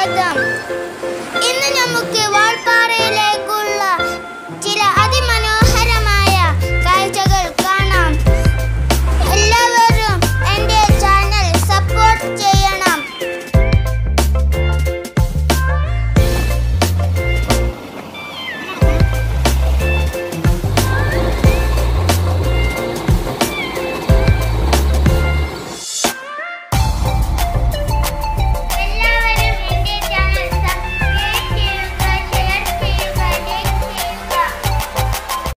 സ്വാഗതം. ഇന്ന് നമുക്ക്